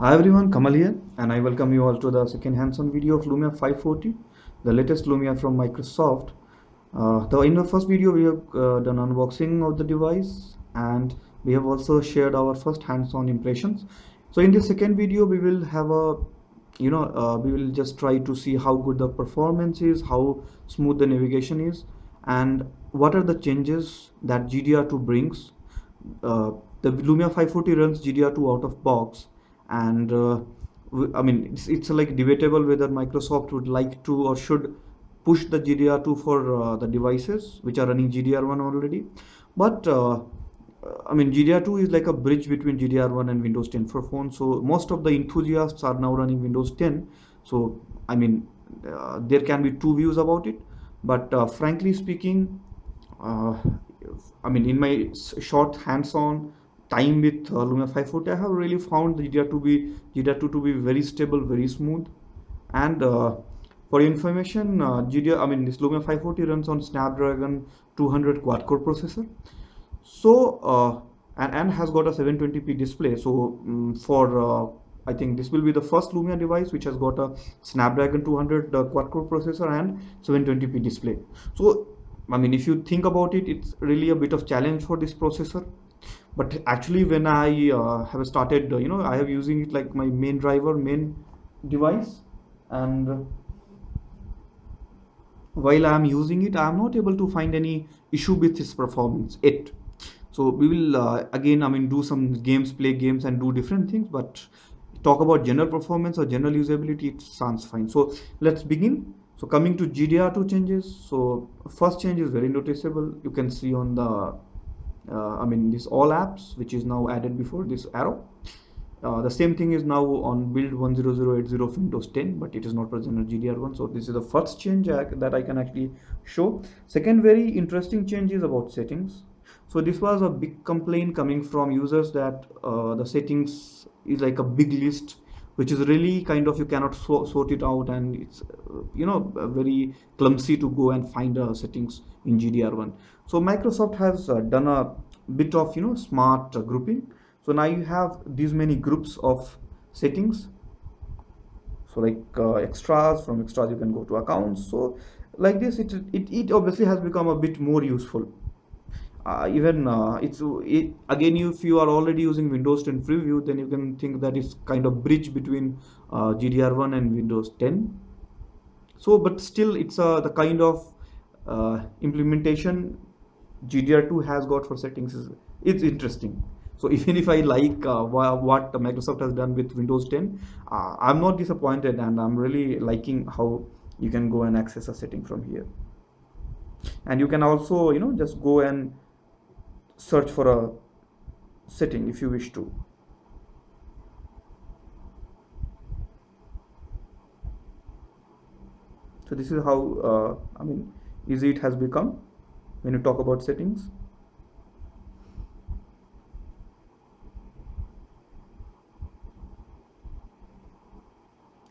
Hi everyone, Kamal here and I welcome you all to the second hands-on video of Lumia 540, the latest Lumia from Microsoft. Uh, the, in the first video we have uh, done unboxing of the device and we have also shared our first hands-on impressions. So in the second video we will have a, you know, uh, we will just try to see how good the performance is, how smooth the navigation is and what are the changes that GDR2 brings. Uh, the Lumia 540 runs GDR2 out of box and uh, I mean it's, it's like debatable whether Microsoft would like to or should push the GDR2 for uh, the devices which are running GDR1 already. But uh, I mean GDR2 is like a bridge between GDR1 and Windows 10 for phones. So most of the enthusiasts are now running Windows 10 so I mean uh, there can be two views about it. But uh, frankly speaking uh, I mean in my short hands-on time with uh, Lumia 540 I have really found the GDR to be GDR2 to be very stable very smooth. And uh, for information uh, I mean this Lumia 540 runs on Snapdragon 200 quad core processor. So uh, and, and has got a 720p display. So um, for uh, I think this will be the first Lumia device which has got a Snapdragon 200 uh, quad core processor and 720p display. So I mean if you think about it it's really a bit of challenge for this processor but actually when I uh, have started uh, you know I have using it like my main driver main device. And while I am using it I am not able to find any issue with its performance it. So we will uh, again I mean do some games play games and do different things. But talk about general performance or general usability it sounds fine. So let's begin. So coming to GDR2 changes. So first change is very noticeable. You can see on the I mean this all apps which is now added before this arrow. Uh, the same thing is now on build 10080 of Windows 10 but it is not present on GDR1 so this is the first change that I can actually show. Second very interesting change is about settings. So this was a big complaint coming from users that uh, the settings is like a big list which is really kind of you cannot so sort it out and it's you know very clumsy to go and find uh, settings in GDR1 so Microsoft has uh, done a bit of you know smart uh, grouping. So now you have these many groups of settings. So like uh, extras from extras you can go to accounts. So like this it, it, it obviously has become a bit more useful uh, even uh, it's it, again if you are already using Windows 10 preview then you can think that it's kind of bridge between uh, GDR1 and Windows 10 so but still it's uh, the kind of uh, implementation GDR2 has got for settings is it's interesting. So even if I like uh, what Microsoft has done with Windows 10 I'm not disappointed and I'm really liking how you can go and access a setting from here. And you can also you know just go and search for a setting if you wish to. So this is how uh, I mean easy it has become when you talk about settings.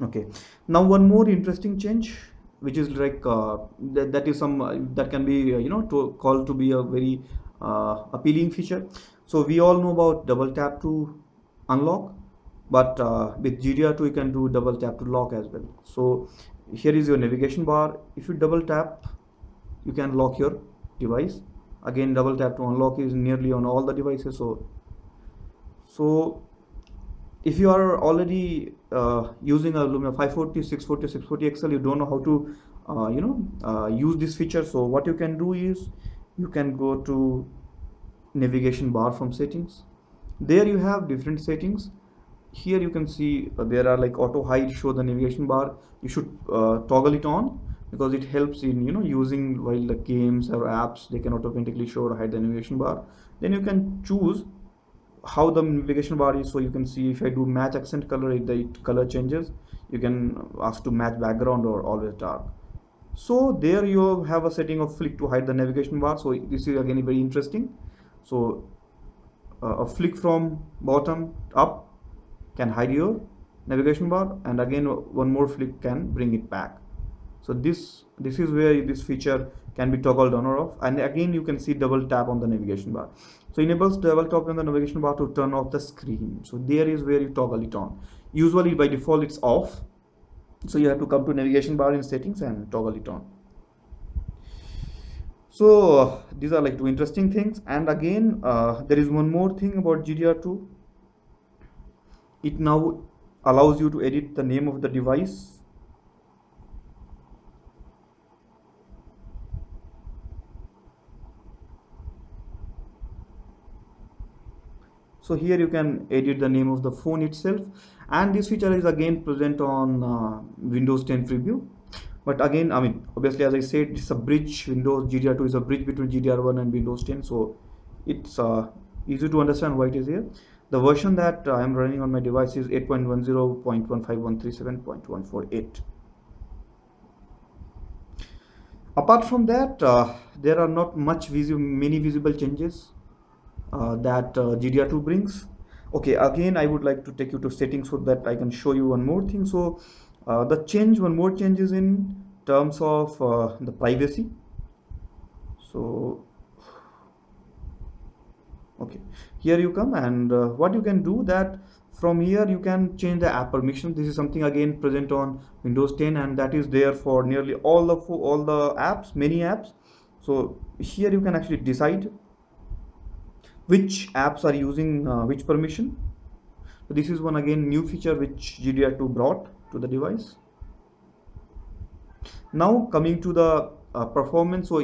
Okay. Now one more interesting change which is like uh, that, that is some uh, that can be uh, you know to called to be a very uh, appealing feature. So we all know about double tap to unlock but uh, with GDR2 you can do double tap to lock as well. So here is your navigation bar. If you double tap you can lock your device. Again double tap to unlock is nearly on all the devices so so if you are already uh, using a Lumia 540 640 640 XL you don't know how to uh, you know uh, use this feature. So what you can do is you can go to navigation bar from settings. There you have different settings. Here you can see uh, there are like auto hide show the navigation bar. You should uh, toggle it on because it helps in you know using while the games or apps they can automatically show or hide the navigation bar. Then you can choose how the navigation bar is. So you can see if I do match accent color it the color changes. You can ask to match background or always dark so there you have a setting of flick to hide the navigation bar. So this is again very interesting. So uh, a flick from bottom up can hide your navigation bar and again one more flick can bring it back. So this this is where this feature can be toggled on or off. And again you can see double tap on the navigation bar. So enables double tap on the navigation bar to turn off the screen. So there is where you toggle it on. Usually by default it's off so you have to come to navigation bar in settings and toggle it on. So these are like two interesting things. And again uh, there is one more thing about GDR2 it now allows you to edit the name of the device so here you can edit the name of the phone itself. And this feature is again present on uh, windows 10 preview. But again i mean obviously as i said it's a bridge. Windows gdr2 is a bridge between gdr1 and windows 10 so it's uh, easy to understand why it is here. The version that uh, i am running on my device is 8.10.15137.148 apart from that uh, there are not much many visible changes that uh, GDR2 brings. Okay, again, I would like to take you to settings so that I can show you one more thing. So uh, the change, one more change is in terms of the privacy. So okay here you come and uh, what you can do that from here you can change the app permission this is something again present on windows 10 and that is there for nearly all the all the apps many apps so here you can actually decide which apps are using uh, which permission so this is one again new feature which GDR2 brought to the device now coming to the uh, performance so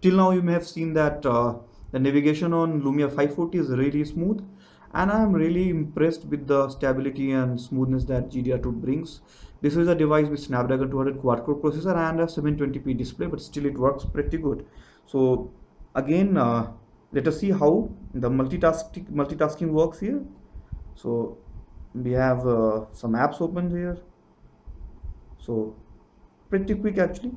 till now you may have seen that uh, the navigation on Lumia 540 is really smooth and I am really impressed with the stability and smoothness that GDR2 brings. This is a device with Snapdragon 200 quad-core processor and a 720p display but still it works pretty good. So again uh, let us see how the multitasking multitasking works here. So we have uh, some apps open here. So pretty quick actually.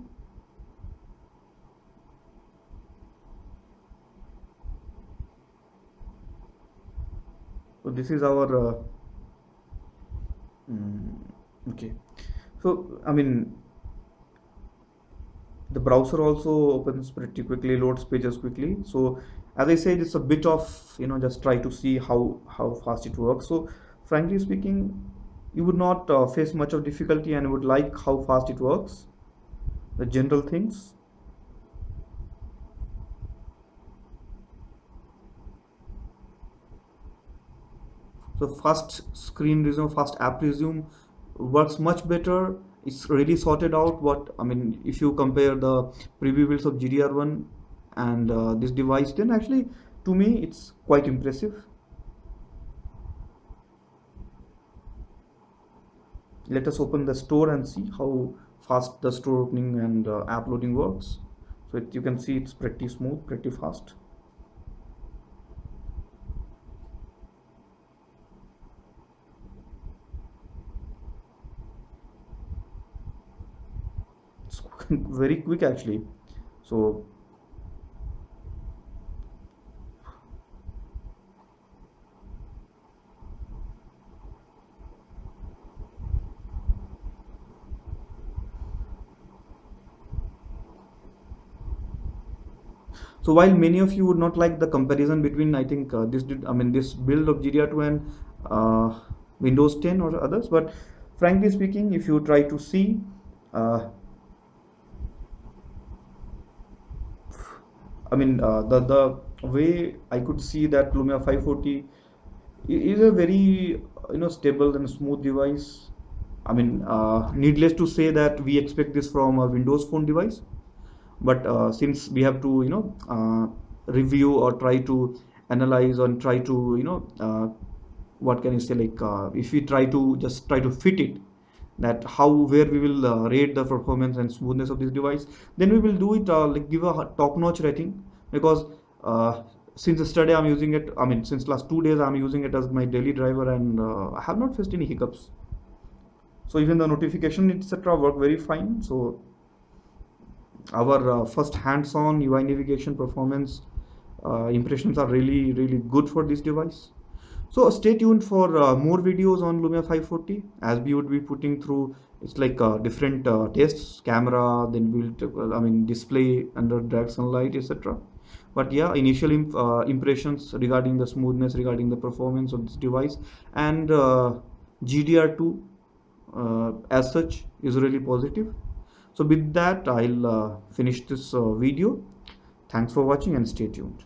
So this is our uh, mm, okay. So i mean the browser also opens pretty quickly loads pages quickly. So as I said it's a bit of you know just try to see how how fast it works. So frankly speaking you would not uh, face much of difficulty and would like how fast it works the general things. So fast screen resume fast app resume works much better it's really sorted out what i mean if you compare the preview builds of gdr1 and uh, this device then actually to me it's quite impressive. Let us open the store and see how fast the store opening and uh, app loading works. So it, you can see it's pretty smooth pretty fast it's very quick actually. So so while many of you would not like the comparison between i think uh, this did i mean this build of gdr2 and uh, windows 10 or others but frankly speaking if you try to see uh, i mean uh, the the way i could see that lumia 540 is a very you know stable and smooth device. I mean uh, needless to say that we expect this from a windows phone device. But uh, since we have to you know uh, review or try to analyze and try to you know uh, what can you say like uh, if we try to just try to fit it that how where we will uh, rate the performance and smoothness of this device. Then we will do it uh, like give a top-notch rating. Because since yesterday i'm using it i mean since last two days i'm using it as my daily driver and i have not faced any hiccups. So even the notification etc work very fine. So our uh, first hands-on UI navigation performance uh, impressions are really really good for this device so stay tuned for uh, more videos on lumia 540 as we would be putting through it's like uh, different uh, tests camera then we'll i mean display under direct sunlight etc but yeah initial imp uh, impressions regarding the smoothness regarding the performance of this device. And uh, gdr2 uh, as such is really positive. So with that i'll finish this video. Thanks for watching and stay tuned